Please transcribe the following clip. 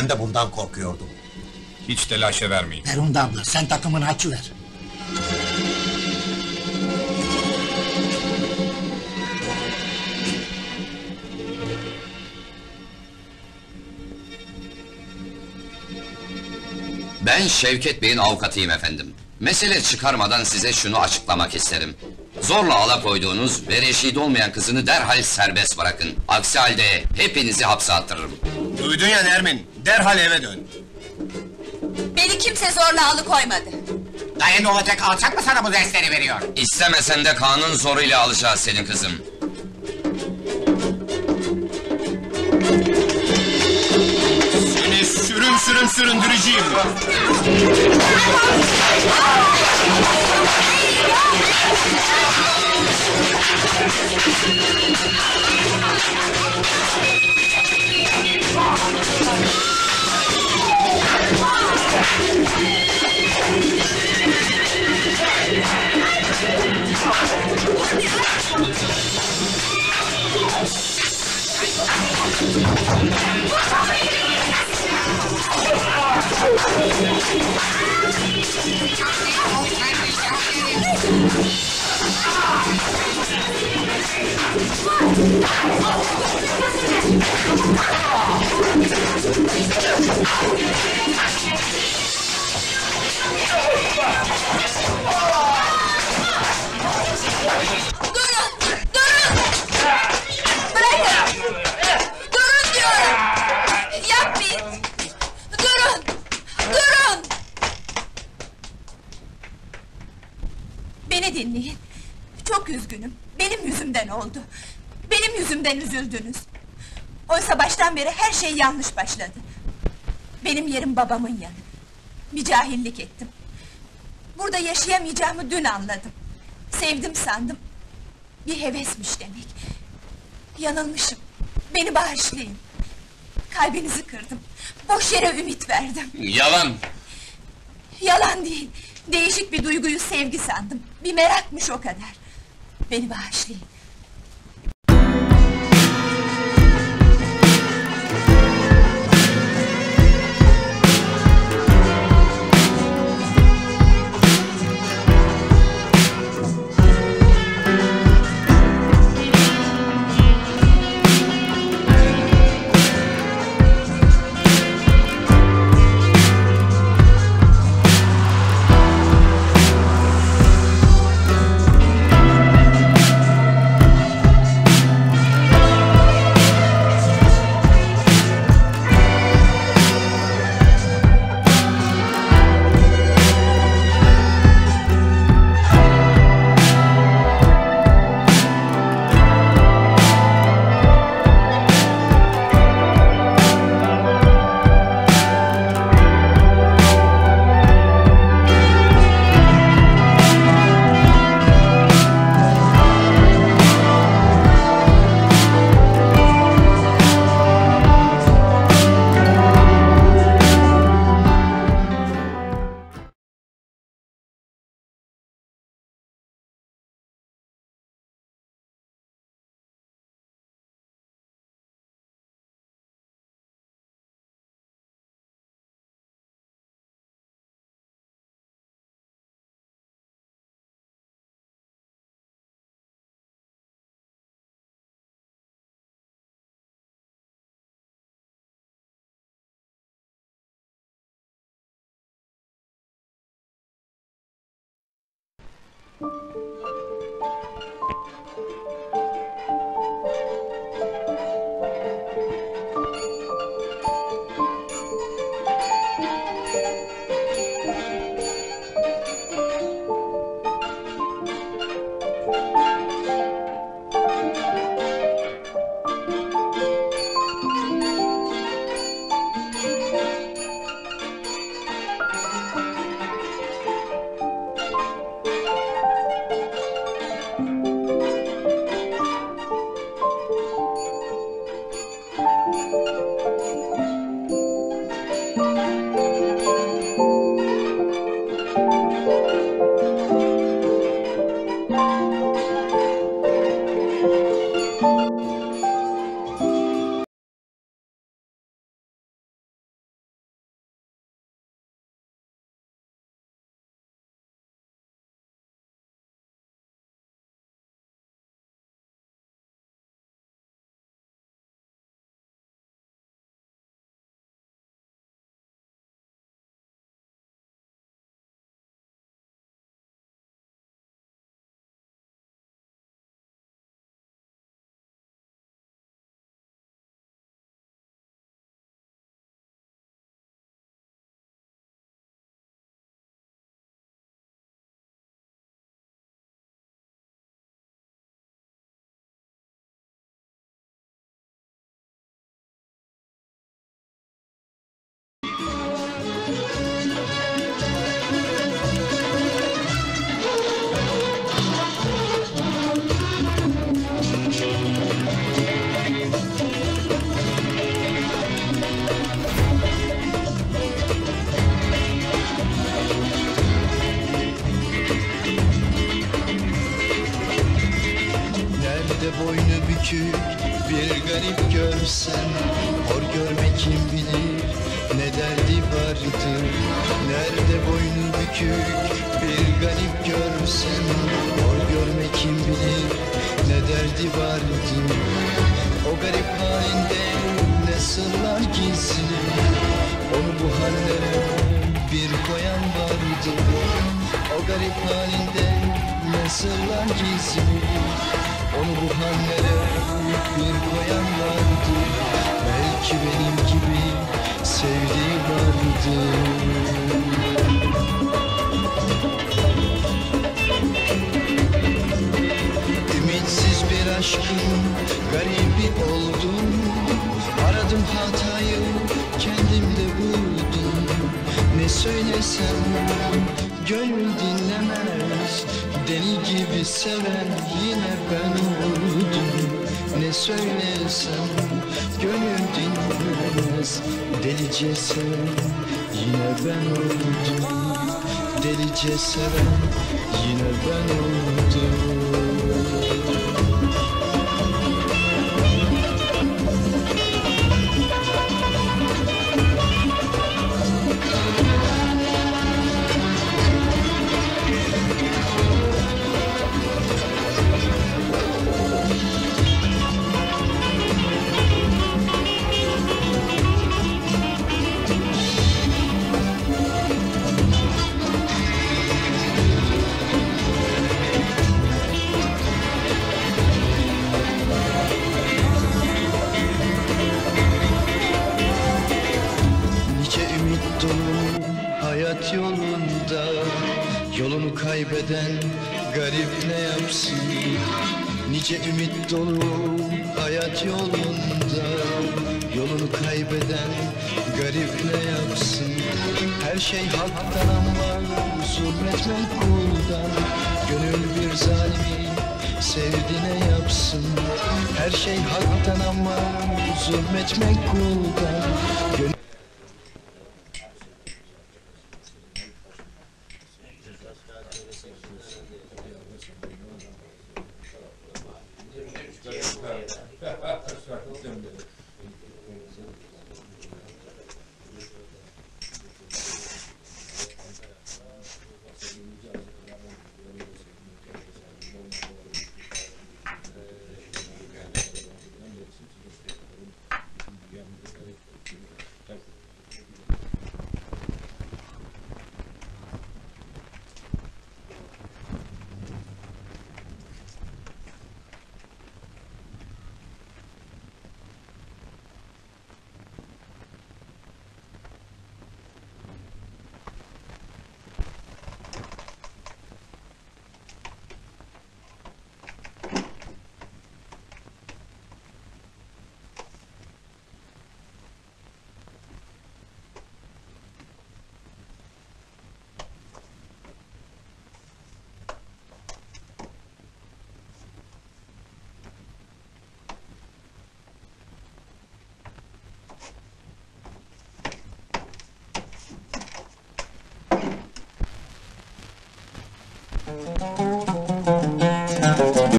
Ben de bundan korkuyordum. Hiç telaşa vermeyin. Ferhunde abla sen takımını açıver. Ben Şevket Bey'in avukatıyım efendim. Mesele çıkarmadan size şunu açıklamak isterim. Zorla alakoyduğunuz ve reşit olmayan kızını derhal serbest bırakın. Aksi halde hepinizi hapse attırırım. Duydun ya Nermin, derhal eve dön. Beni kimse zorla alıkoymadı. Dayı ne olacak alçak mı sana bu dersleri veriyor? İstemesen de kanun zoruyla alacağız senin kızım. Seni sürüm sürüm süründüreceğim. Oh, Beni dinleyin. Çok üzgünüm. Benim yüzümden oldu. Benim yüzümden üzüldünüz. Oysa baştan beri her şey yanlış başladı. Benim yerim babamın yanı. Bir cahillik ettim. Burada yaşayamayacağımı dün anladım. Sevdim sandım. Bir hevesmiş demek. Yanılmışım. Beni bağışlayın. Kalbinizi kırdım. Boş yere ümit verdim. Yalan! Yalan değil. Değişik bir duyguyu sevgi sandım. Bir merakmış o kadar. Beni bağışlayın. Nerede boynu bükük bir garip görsen Hor görme kim bilir ne derdi vardır. Nerede boynu bükük bir garip görsen Hor görme kim bilir ne derdi vardır. O garip halinde ne sırlar gizli Onu bu hallere bir koyan vardı O garip halinde ne sırlar gizli Onu bu hallere bir koyan vardı Belki benim gibi sevdiği vardı Ümitsiz bir aşkın garibi oldum. Aradım hatayı kendimde buldum. Ne söylesem gönül dinlemez Deli gibi seven yine ben oldum Ne söylesem gönül dinlemez Delice seven yine ben oldum Delice seven yine ben oldum Dolu hayat yolunda. Yolunu kaybeden garip ne yapsın? Nice ümit dolu hayat yolunda. Yolunu kaybeden garip ne yapsın? Her şey haktan ama zulmetmek kuldan Gönül bir zalimi sevdiğine yapsın? Her şey haktan ama zulmetmek kuldan Gönül Evet. Söyle. Thank you.